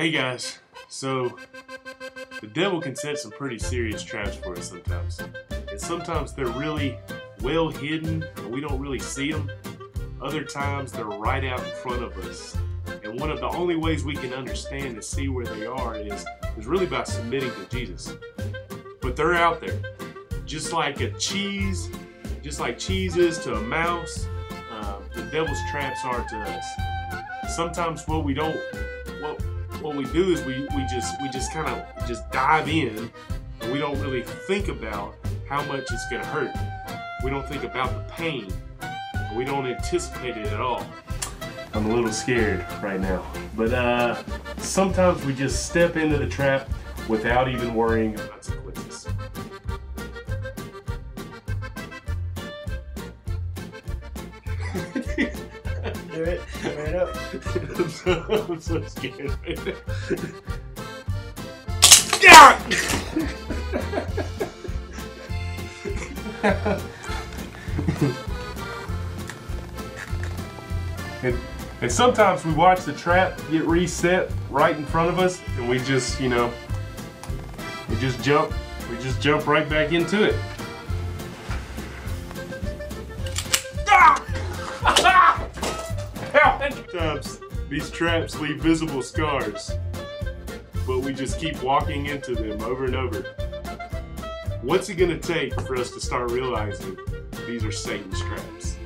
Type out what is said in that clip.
Hey guys, so the devil can set some pretty serious traps for us sometimes. And sometimes they're really well hidden and we don't really see them. Other times they're right out in front of us. And one of the only ways we can understand and see where they are is, is really by submitting to Jesus. But they're out there. Just like a cheese, just like cheeses to a mouse, uh, the devil's traps are to us. Sometimes what we don't, what what we do is we, we just we just kind of just dive in and we don't really think about how much it's going to hurt. We don't think about the pain. We don't anticipate it at all. I'm a little scared right now. But uh, sometimes we just step into the trap without even worrying about consequences. Do it. Right up. I'm, so, I'm so scared right now. Yeah! and, and sometimes we watch the trap get reset right in front of us, and we just, you know, we just jump, we just jump right back into it. Sometimes these traps leave visible scars, but we just keep walking into them over and over. What's it gonna take for us to start realizing these are Satan's traps?